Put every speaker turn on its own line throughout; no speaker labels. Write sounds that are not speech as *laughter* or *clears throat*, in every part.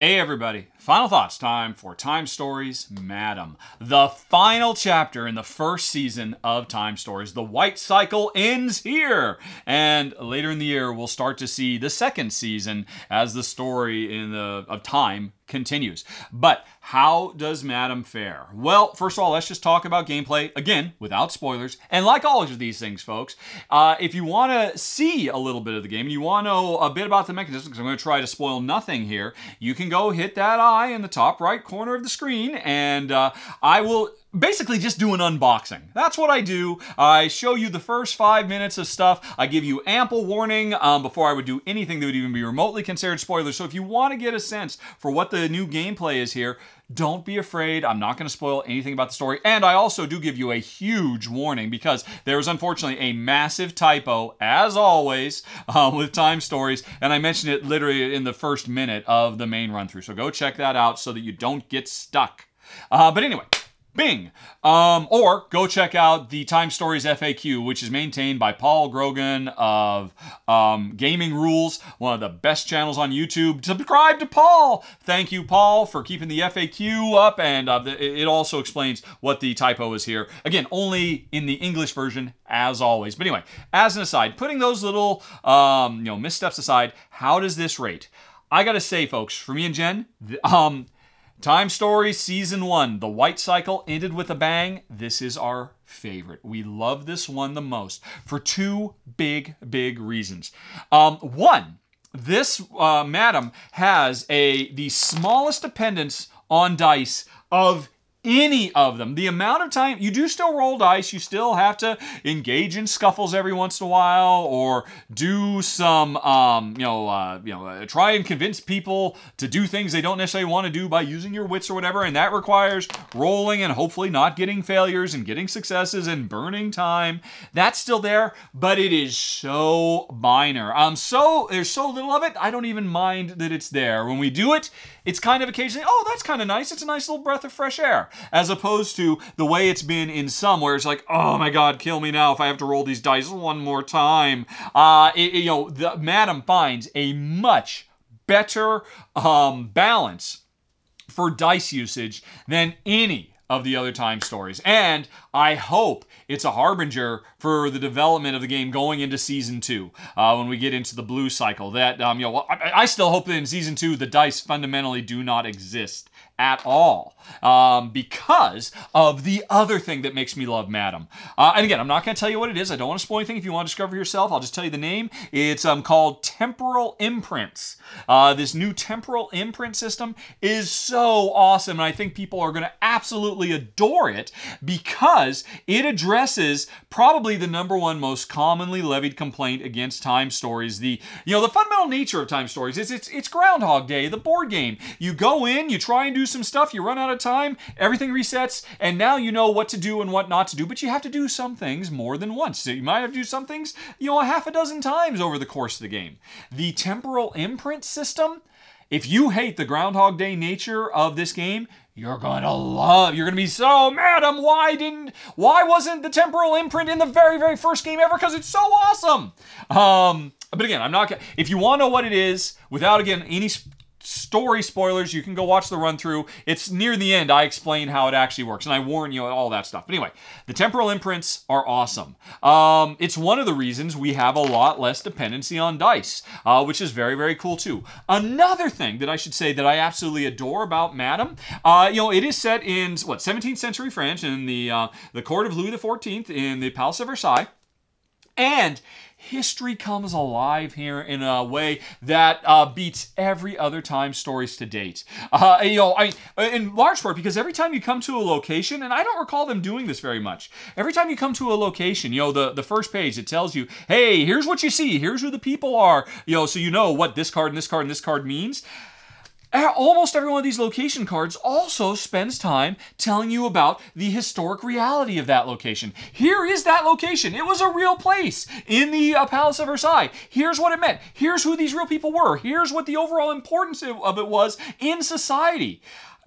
Hey everybody, final thoughts time for Time Stories Madame. The final chapter in the first season of Time Stories. The White Cycle ends here. And later in the year we'll start to see the second season as the story in the of time continues. But how does Madame fare? Well, first of all, let's just talk about gameplay again without spoilers. And like all of these things, folks, uh, if you want to see a little bit of the game and you want to know a bit about the mechanism, because I'm going to try to spoil nothing here, you can go hit that eye in the top right corner of the screen, and uh, I will basically just do an unboxing. That's what I do. I show you the first five minutes of stuff. I give you ample warning um, before I would do anything that would even be remotely considered spoilers. So if you want to get a sense for what the new gameplay is here, don't be afraid. I'm not going to spoil anything about the story. And I also do give you a huge warning because there is unfortunately a massive typo, as always, um, *laughs* with Time Stories. And I mentioned it literally in the first minute of the main run through. So go check that out so that you don't get stuck. Uh, but anyway, Bing. Um, or go check out the Time Stories FAQ, which is maintained by Paul Grogan of um, Gaming Rules, one of the best channels on YouTube. Subscribe to Paul. Thank you, Paul, for keeping the FAQ up, and uh, it also explains what the typo is here. Again, only in the English version, as always. But anyway, as an aside, putting those little um, you know missteps aside, how does this rate? I gotta say, folks, for me and Jen, um, Time Story Season 1, The White Cycle ended with a bang. This is our favorite. We love this one the most for two big, big reasons. Um, one, this uh, Madame has a the smallest dependence on dice of any of them. The amount of time you do still roll dice, you still have to engage in scuffles every once in a while, or do some, um, you know, uh, you know, uh, try and convince people to do things they don't necessarily want to do by using your wits or whatever, and that requires rolling and hopefully not getting failures and getting successes and burning time. That's still there, but it is so minor. Um, so there's so little of it. I don't even mind that it's there. When we do it, it's kind of occasionally, oh, that's kind of nice. It's a nice little breath of fresh air as opposed to the way it's been in some, where it's like, oh my god, kill me now if I have to roll these dice one more time. Uh, it, you know, the Madame finds a much better um, balance for dice usage than any of the other time stories. And I hope it's a harbinger for the development of the game going into season two uh, when we get into the blue cycle. That um, you know, I, I, still hope that in season two the dice fundamentally do not exist at all um, because of the other thing that makes me love Madame. Uh, and again, I'm not going to tell you what it is. I don't want to spoil anything. If you want to discover yourself, I'll just tell you the name. It's um, called Temporal Imprints. Uh, this new temporal imprint system is so awesome, and I think people are going to absolutely adore it because it addresses probably the number one most commonly levied complaint against time stories. The you know the fundamental nature of time stories is it's it's Groundhog Day, the board game. You go in, you try and do some stuff, you run out of time, everything resets, and now you know what to do and what not to do. But you have to do some things more than once. So you might have to do some things, you know, a half a dozen times over the course of the game. The temporal imprint system, if you hate the Groundhog Day nature of this game, you're gonna love, you're gonna be so, madam, why didn't, why wasn't the temporal imprint in the very, very first game ever? Because it's so awesome. Um, but again, I'm not, if you wanna know what it is, without again any story spoilers. You can go watch the run through. It's near the end. I explain how it actually works, and I warn you all that stuff. But anyway, the temporal imprints are awesome. Um, it's one of the reasons we have a lot less dependency on dice, uh, which is very, very cool too. Another thing that I should say that I absolutely adore about Madame, uh, you know, it is set in what 17th century France in the uh, the court of Louis XIV in the Palace of Versailles, and history comes alive here in a way that uh, beats every other time stories to date. Uh, you know, I in large part because every time you come to a location, and I don't recall them doing this very much. Every time you come to a location, you know, the the first page it tells you, hey, here's what you see, here's who the people are, you know, so you know what this card and this card and this card means almost every one of these location cards also spends time telling you about the historic reality of that location. Here is that location. It was a real place in the uh, Palace of Versailles. Here's what it meant. Here's who these real people were. Here's what the overall importance of it was in society.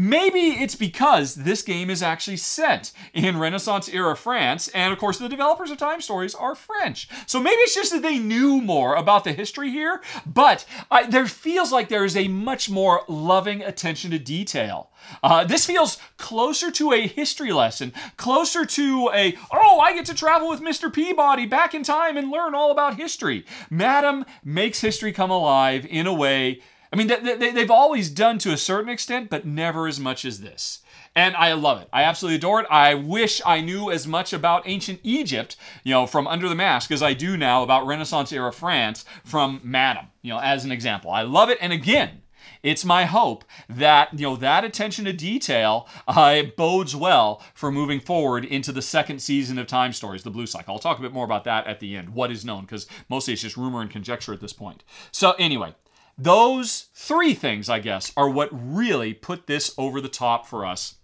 Maybe it's because this game is actually set in Renaissance era France, and of course, the developers of Time Stories are French. So maybe it's just that they knew more about the history here, but I, there feels like there is a much more loving attention to detail. Uh, this feels closer to a history lesson, closer to a, oh, I get to travel with Mr. Peabody back in time and learn all about history. Madame makes history come alive in a way I mean, they, they've always done to a certain extent, but never as much as this. And I love it. I absolutely adore it. I wish I knew as much about ancient Egypt, you know, from Under the Mask as I do now about Renaissance era France from Madame, you know, as an example. I love it. And again, it's my hope that you know that attention to detail uh, bodes well for moving forward into the second season of Time Stories, the Blue Cycle. I'll talk a bit more about that at the end. What is known, because mostly it's just rumor and conjecture at this point. So anyway, those three things, I guess, are what really put this over the top for us.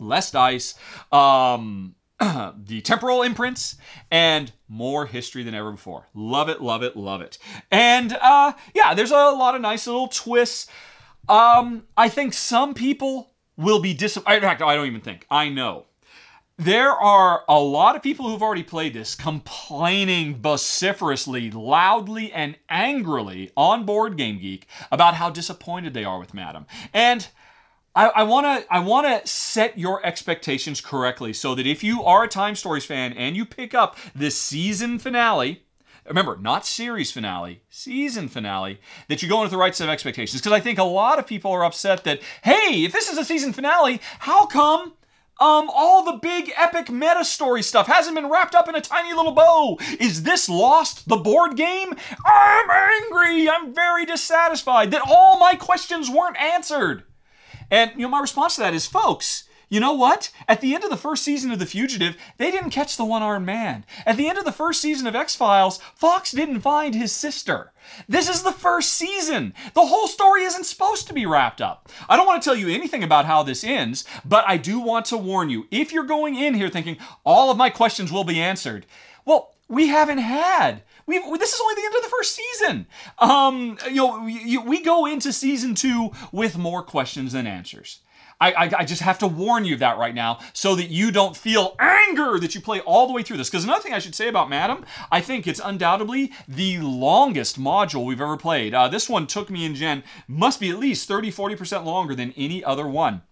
Less dice, um, *clears throat* the temporal imprints, and more history than ever before. Love it, love it, love it. And uh, yeah, there's a lot of nice little twists. Um, I think some people will be disappointed. In fact, I don't even think. I know there are a lot of people who've already played this complaining vociferously, loudly, and angrily on Board Game Geek about how disappointed they are with Madame. And I want to I want to set your expectations correctly so that if you are a Time Stories fan and you pick up this season finale, remember not series finale, season finale, that you go into the right set of expectations. Because I think a lot of people are upset that hey, if this is a season finale, how come um, all the big epic meta story stuff hasn't been wrapped up in a tiny little bow. Is this lost the board game? I'm angry. I'm very dissatisfied that all my questions weren't answered. And you know, my response to that is, folks, you know what? At the end of the first season of The Fugitive, they didn't catch the one armed man. At the end of the first season of X Files, Fox didn't find his sister. This is the first season. The whole story isn't supposed to be wrapped up. I don't want to tell you anything about how this ends, but I do want to warn you if you're going in here thinking all of my questions will be answered, well, we haven't had. We've, this is only the end of the first season. Um, you know, we, we go into season two with more questions than answers. I, I, I, just have to warn you of that right now so that you don't feel anger that you play all the way through this. Because another thing I should say about Madame, I think it's undoubtedly the longest module we've ever played. Uh, this one took me and Jen, must be at least 30 40% longer than any other one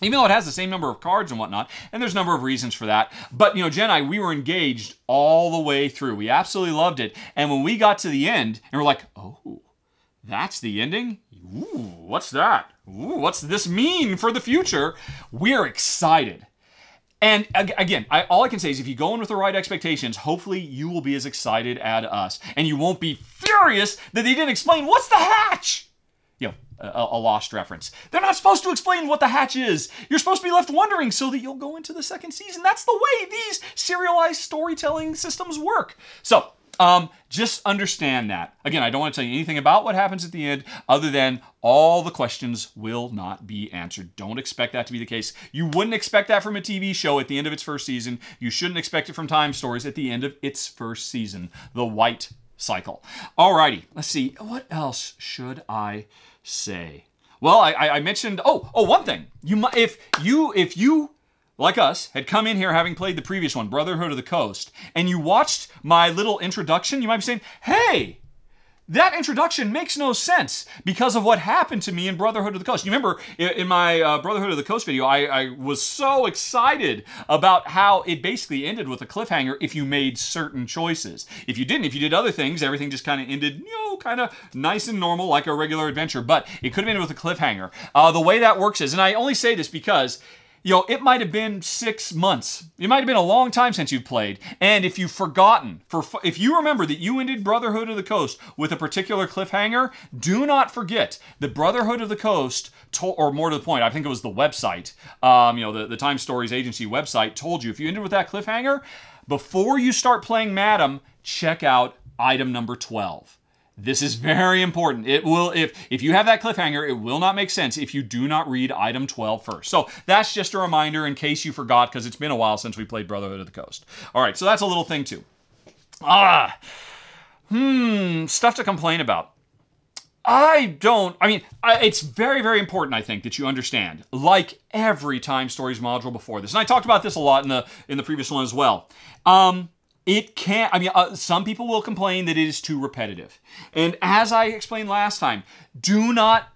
even though it has the same number of cards and whatnot, and there's a number of reasons for that. But, you know, Jen and I, we were engaged all the way through. We absolutely loved it. And when we got to the end, and we're like, oh, that's the ending? Ooh, what's that? Ooh, what's this mean for the future? We're excited. And again, I, all I can say is if you go in with the right expectations, hopefully you will be as excited as us. And you won't be furious that they didn't explain what's the hatch? You know, a, a, lost reference. They're not supposed to explain what the hatch is. You're supposed to be left wondering so that you'll go into the second season. That's the way these serialized storytelling systems work. So, um, just understand that. Again, I don't want to tell you anything about what happens at the end other than all the questions will not be answered. Don't expect that to be the case. You wouldn't expect that from a TV show at the end of its first season. You shouldn't expect it from Time Stories at the end of its first season. The White Cycle. Alrighty, let's see. What else should I say? Well, I, I mentioned. Oh, oh, one thing. You, if you, if you like us, had come in here having played the previous one, Brotherhood of the Coast, and you watched my little introduction, you might be saying, hey, that introduction makes no sense because of what happened to me in Brotherhood of the Coast. You remember in my uh, Brotherhood of the Coast video, I, I, was so excited about how it basically ended with a cliffhanger if you made certain choices. If you didn't, if you did other things, everything just kind of ended, you know, kind of nice and normal like a regular adventure. But it could have ended with a cliffhanger. Uh, the way that works is, and I only say this because you know, it might have been six months. It might have been a long time since you've played. And if you've forgotten, for if you remember that you ended Brotherhood of the Coast with a particular cliffhanger, do not forget that Brotherhood of the Coast, told, or more to the point, I think it was the website, um, you know, the, the Time Stories Agency website told you if you ended with that cliffhanger, before you start playing Madame, check out item number 12. This is very important. It will, if if you have that cliffhanger, it will not make sense if you do not read item 12 first. So that's just a reminder in case you forgot, because it's been a while since we played Brotherhood of the Coast. All right, so that's a little thing too. Ah, hmm, stuff to complain about. I don't. I mean, it's very, very important. I think that you understand, like every time stories module before this, and I talked about this a lot in the in the previous one as well. Um, it can't. I mean, uh, some people will complain that it is too repetitive, and as I explained last time, do not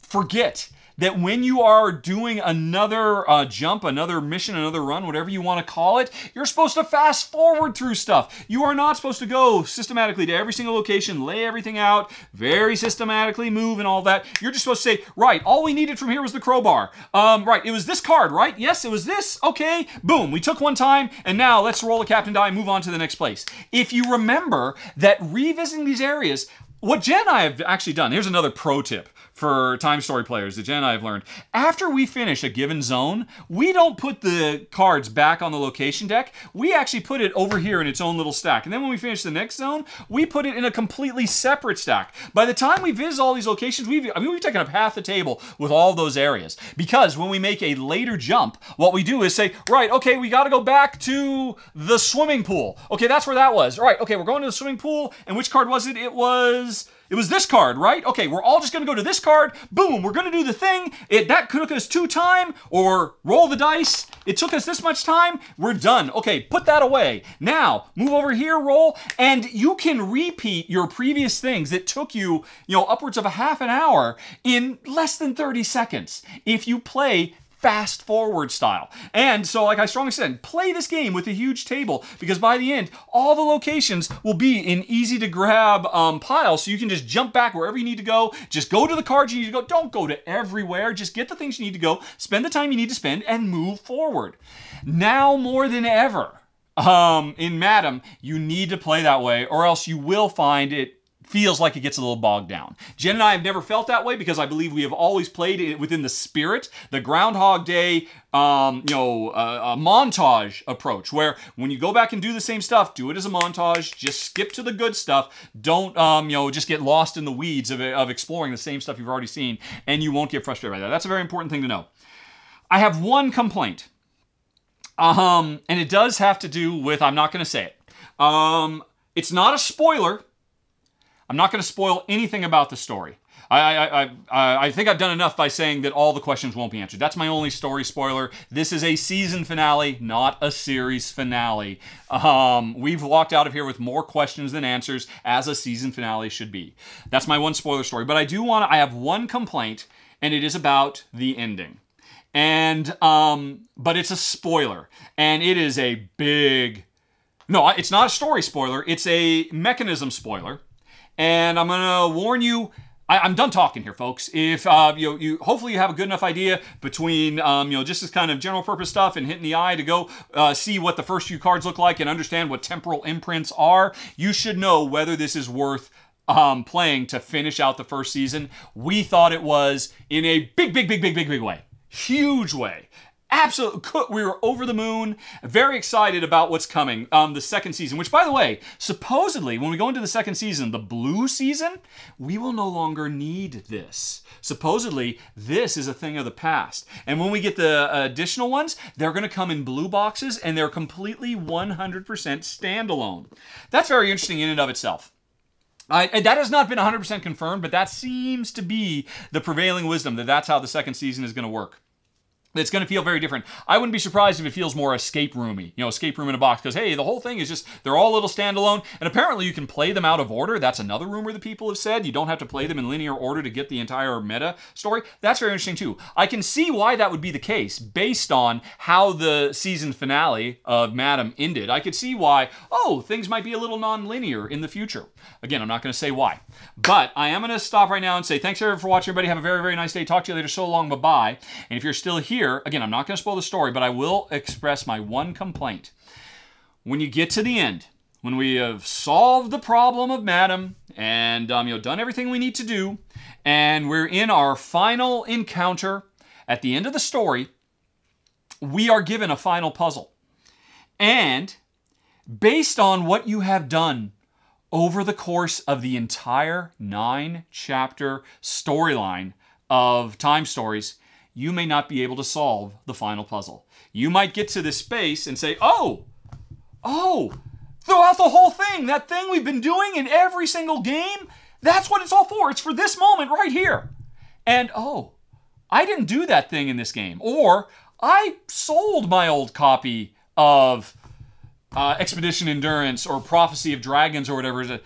forget that when you are doing another uh, jump, another mission, another run, whatever you want to call it, you're supposed to fast forward through stuff. You are not supposed to go systematically to every single location, lay everything out, very systematically move and all that. You're just supposed to say, right, all we needed from here was the crowbar. Um, right, it was this card, right? Yes, it was this. Okay, boom, we took one time, and now let's roll a captain die and move on to the next place. If you remember that revisiting these areas, what Jen and I have actually done, here's another pro tip for time story players that Jen and I have learned. After we finish a given zone, we don't put the cards back on the location deck. We actually put it over here in its own little stack. And then when we finish the next zone, we put it in a completely separate stack. By the time we visit all these locations, we've I mean we've taken up half the table with all those areas. Because when we make a later jump, what we do is say, right, okay, we gotta go back to the swimming pool. Okay, that's where that was. All right, okay, we're going to the swimming pool, and which card was it? It was it was this card, right? Okay, we're all just gonna go to this card. Boom, we're gonna do the thing. It that took us two time, or roll the dice. It took us this much time. We're done. Okay, put that away. Now, move over here, roll, and you can repeat your previous things that took you, you know, upwards of a half an hour in less than 30 seconds if you play fast forward style. And so, like I strongly said, play this game with a huge table because by the end, all the locations will be in easy to grab um, piles. So you can just jump back wherever you need to go. Just go to the cards you need to go. Don't go to everywhere. Just get the things you need to go, spend the time you need to spend, and move forward. Now more than ever, um, in Madame, you need to play that way, or else you will find it feels like it gets a little bogged down. Jen and I have never felt that way because I believe we have always played it within the spirit, the Groundhog Day, um, you know, uh, a montage approach where when you go back and do the same stuff, do it as a montage. Just skip to the good stuff. Don't, um, you know, just get lost in the weeds of, of exploring the same stuff you've already seen, and you won't get frustrated by that. That's a very important thing to know. I have one complaint, um, and it does have to do with I'm not going to say it. Um, it's not a spoiler I'm not going to spoil anything about the story. I, I, I, I think I've done enough by saying that all the questions won't be answered. That's my only story spoiler. This is a season finale, not a series finale. Um, we've walked out of here with more questions than answers, as a season finale should be. That's my one spoiler story. But I do want to, I have one complaint, and it is about the ending. And, um, but it's a spoiler, and it is a big, no, it's not a story spoiler, it's a mechanism spoiler and I'm gonna warn you. I, am done talking here, folks. If uh, you, you, hopefully you have a good enough idea between um, you know just this kind of general purpose stuff and hitting the eye to go uh, see what the first few cards look like and understand what temporal imprints are. You should know whether this is worth um, playing to finish out the first season. We thought it was in a big, big, big, big, big, big way, huge way absolutely we were over the moon very excited about what's coming um the second season which by the way supposedly when we go into the second season the blue season we will no longer need this. Supposedly this is a thing of the past. And when we get the additional ones they're going to come in blue boxes and they're completely 100% standalone. That's very interesting in and of itself. I, that has not been 100% confirmed, but that seems to be the prevailing wisdom that that's how the second season is going to work it's going to feel very different. I wouldn't be surprised if it feels more escape roomy, you know, escape room in a box, because hey, the whole thing is just they're all little standalone, and apparently you can play them out of order. That's another rumor that people have said. You don't have to play them in linear order to get the entire meta story. That's very interesting too. I can see why that would be the case based on how the season finale of Madame ended. I could see why, oh, things might be a little non-linear in the future. Again, I'm not going to say why, but I am going to stop right now and say thanks everyone for watching. Everybody have a very, very nice day. Talk to you later. So long. Bye-bye. And if you're still here, here, again, I'm not going to spoil the story, but I will express my one complaint. When you get to the end, when we have solved the problem of Madame and um, you know done everything we need to do, and we're in our final encounter at the end of the story, we are given a final puzzle. And based on what you have done over the course of the entire nine chapter storyline of Time Stories, you may not be able to solve the final puzzle. You might get to this space and say, oh, oh, throughout the whole thing, that thing we've been doing in every single game, That's what it's all for. It's for this moment right here. And oh, I didn't do that thing in this game. Or I sold my old copy of uh, Expedition Endurance or Prophecy of Dragons or whatever.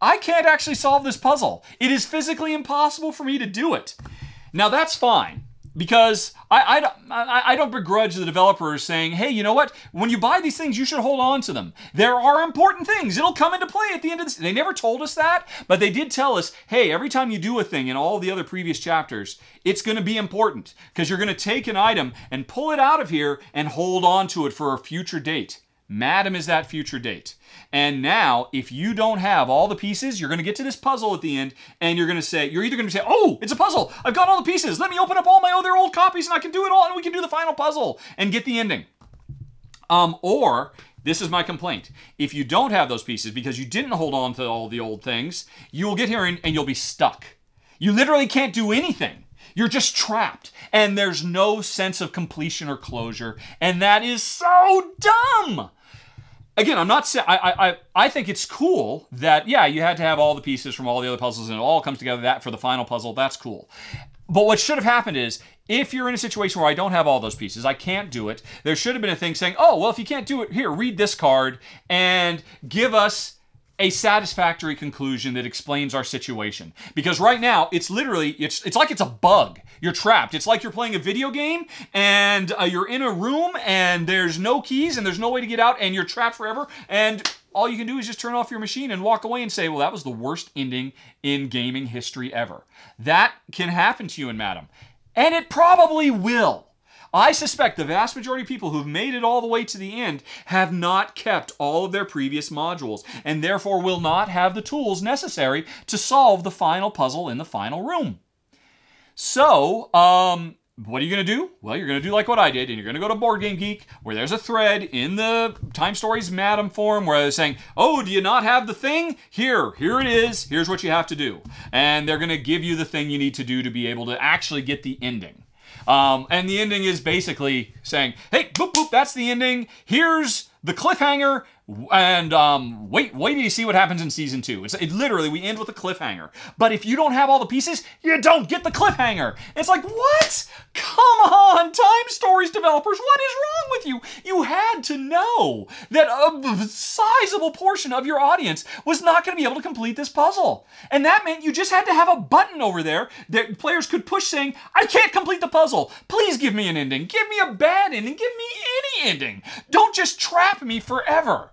I can't actually solve this puzzle. It is physically impossible for me to do it. Now that's fine because I, I, I, don't begrudge the developers saying, hey, you know what? When you buy these things, you should hold on to them. There are important things. It'll come into play at the end of this. They never told us that, but they did tell us, hey, every time you do a thing in all the other previous chapters, it's going to be important because you're going to take an item and pull it out of here and hold on to it for a future date. Madame is that future date. And now, if you don't have all the pieces, you're going to get to this puzzle at the end, and you're going to say, you're either going to say, oh, it's a puzzle. I've got all the pieces. Let me open up all my other old copies, and I can do it all, and we can do the final puzzle and get the ending. Um, or this is my complaint. If you don't have those pieces because you didn't hold on to all the old things, you will get here and, and you'll be stuck. You literally can't do anything. You're just trapped, and there's no sense of completion or closure, and that is so dumb again, I'm not saying I, I I think it's cool that yeah, you had to have all the pieces from all the other puzzles and it all comes together that for the final puzzle. That's cool. But what should have happened is if you're in a situation where I don't have all those pieces, I can't do it. There should have been a thing saying, "Oh, well, if you can't do it, here, read this card and give us a satisfactory conclusion that explains our situation. Because right now it's literally it's it's like it's a bug. You're trapped. It's like you're playing a video game and uh, you're in a room and there's no keys and there's no way to get out and you're trapped forever and all you can do is just turn off your machine and walk away and say well that was the worst ending in gaming history ever. That can happen to you and madam. And it probably will I suspect the vast majority of people who've made it all the way to the end have not kept all of their previous modules and therefore will not have the tools necessary to solve the final puzzle in the final room. So, um, what are you going to do? Well, you're going to do like what I did, and you're going to go to Board Game Geek, where there's a thread in the Time Stories Madame forum where they're saying, "Oh, do you not have the thing? Here, here it is. Here's what you have to do," and they're going to give you the thing you need to do to be able to actually get the ending. Um, and the ending is basically saying, hey, boop, boop, that's the ending. Here's the cliffhanger and um, wait, wait till you see what happens in season two. It's it literally we end with a cliffhanger. But if you don't have all the pieces, you don't get the cliffhanger. It's like what? Come on, Time Stories developers, what is wrong with you? You had to know that a sizable portion of your audience was not going to be able to complete this puzzle, and that meant you just had to have a button over there that players could push saying, "I can't complete the puzzle. Please give me an ending. Give me a bad ending. Give me any ending. Don't just trap me forever."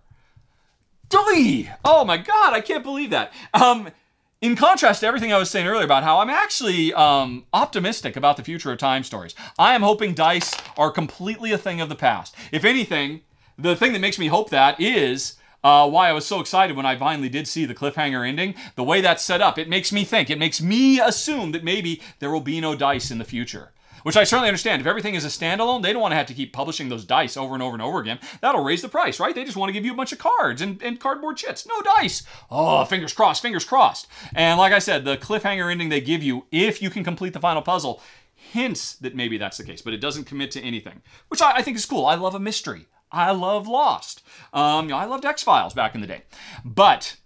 Oh my God, I can't believe that. Um, in contrast to everything I was saying earlier about how I'm actually um, optimistic about the future of time stories, I am hoping dice are completely a thing of the past. If anything, the thing that makes me hope that is uh, why I was so excited when I finally did see the cliffhanger ending. The way that's set up, it makes me think, it makes me assume that maybe there will be no dice in the future which I certainly understand. If everything is a standalone, they don't want to have to keep publishing those dice over and over and over again. That'll raise the price, right? They just want to give you a bunch of cards and, and cardboard chits. No dice. Oh, fingers crossed, fingers crossed. And like I said, the cliffhanger ending they give you, if you can complete the final puzzle, hints that maybe that's the case, but it doesn't commit to anything, which I, I think is cool. I love a mystery. I love Lost. Um, you know, I loved X Files back in the day. But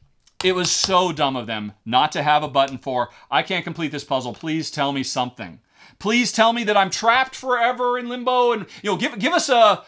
it was so dumb of them not to have a button for, I can't complete this puzzle. Please tell me something. Please tell me that I'm trapped forever in limbo, and you know, give give us a.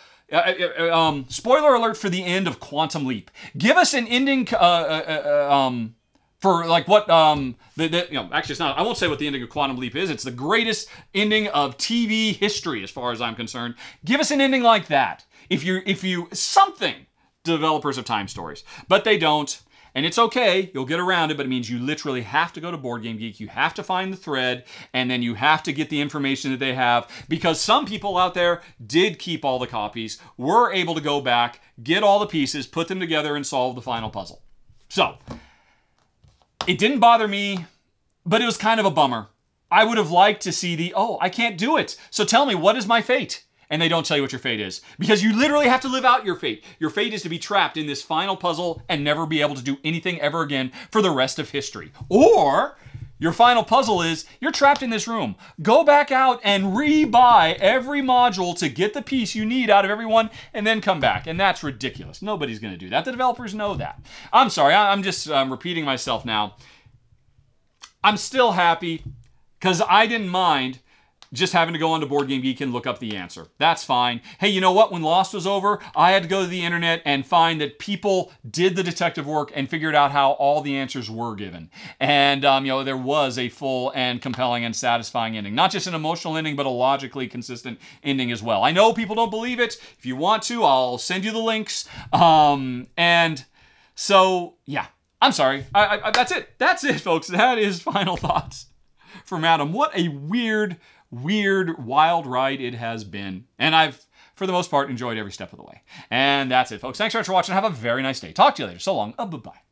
um, spoiler alert for the end of Quantum Leap. Give us an ending. Uh, uh, uh, um, for like what um the, the, you know actually it's not I won't say what the ending of Quantum Leap is. It's the greatest ending of TV history as far as I'm concerned. Give us an ending like that. If you if you something developers of time stories, but they don't. And it's okay, you'll get around it, but it means you literally have to go to Board Game Geek, you have to find the thread, and then you have to get the information that they have because some people out there did keep all the copies, were able to go back, get all the pieces, put them together, and solve the final puzzle. So, it didn't bother me, but it was kind of a bummer. I would have liked to see the, oh, I can't do it. So tell me, what is my fate? And they don't tell you what your fate is. Because you literally have to live out your fate. Your fate is to be trapped in this final puzzle and never be able to do anything ever again for the rest of history. Or your final puzzle is you're trapped in this room. Go back out and re-buy every module to get the piece you need out of everyone and then come back. And that's ridiculous. Nobody's going to do that. The developers know that. I'm sorry, I'm just repeating myself now. I'm still happy because I didn't mind just having to go onto Board Game Geek and look up the answer. That's fine. Hey, you know what? When Lost was over, I had to go to the internet and find that people did the detective work and figured out how all the answers were given. And, um, you know, there was a full and compelling and satisfying ending. Not just an emotional ending, but a logically consistent ending as well. I know people don't believe it. If you want to, I'll send you the links. Um, and so, yeah, I'm sorry. I, I, that's it. That's it, folks. That is *laughs* final thoughts from Adam. What a weird weird, wild ride it has been. And I've, for the most part, enjoyed every step of the way. And that's it, folks. Thanks so much for watching. Have a very nice day. Talk to you later. So long. Uh, bye bye.